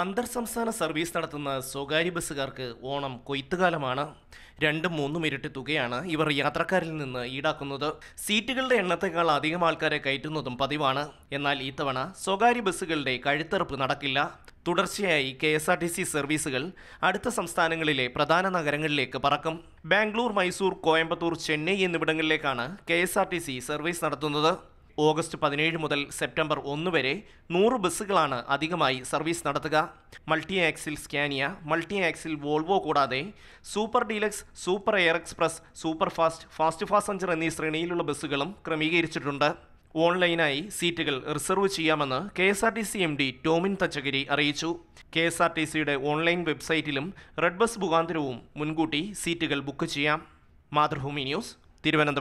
അന്തർ സംസ്ഥാന സർവീസ് നടത്തുന്ന സ്വകാര്യ ബസ്സുകാർക്ക് ഓണം കൊയ്ത്തുകാലമാണ്. രണ്ടും മൂന്നും ഇരട്ടി തുകയാണ് ഇവർ യാത്രക്കാരിൽ നിന്ന് ഈടാക്കുന്നത്. സീറ്റുകളുടെ എണ്ണത്തേക്കാൾ അധികം ആൾക്കാരെ കയറ്റുന്നതും പതിവാണ്. എന്നാൽ ഇത്തവണ സ്വകാര്യ ബസ്സുകളുടെ കഴുത്തറപ്പ് നടക്കില്ല. തുടർച്ചയായി K S R T C സർവീസുകൾ അടുത്ത സംസ്ഥാനങ്ങളിലെ പ്രധാന നഗരങ്ങളിലേക്ക് പറക്കും. Bangalore Mysore Coimbatore Chennai എന്നിവിടങ്ങളിലേക്കാണ് K S R T C service നടത്തുന്നത്. ഓഗസ്റ്റ് പതിനേഴ് മുതൽ സെപ്റ്റംബർ ഒന്ന് വരെ നൂറ് ബസ്സുകളാണ് അധികമായി സർവീസ് നടത്തുക. Multi axle Scania multi axle Volvo കൂടാതെ super deluxe super air express super fast fast passenger എന്നീ ശ്രേണിയിലുള്ള ബസ്സുകളും ക്രമീകരിച്ചിട്ടുണ്ട്. ഓൺലൈനായി സീറ്റുകൾ റിസർവ് ചെയ്യാമെന്ന് K S R T C M D Tomin Thachankary അറിയിച്ചു. കെ എസ് ആർ ടി സിയുടെ ഓൺലൈൻ വെബ്സൈറ്റിലും റെഡ് ബസ് മുഖാന്തരവും മുൻകൂട്ടി സീറ്റുകൾ ബുക്ക് ചെയ്യാം. മാതൃഭൂമി ന്യൂസ് തിരുവനന്തപുരം.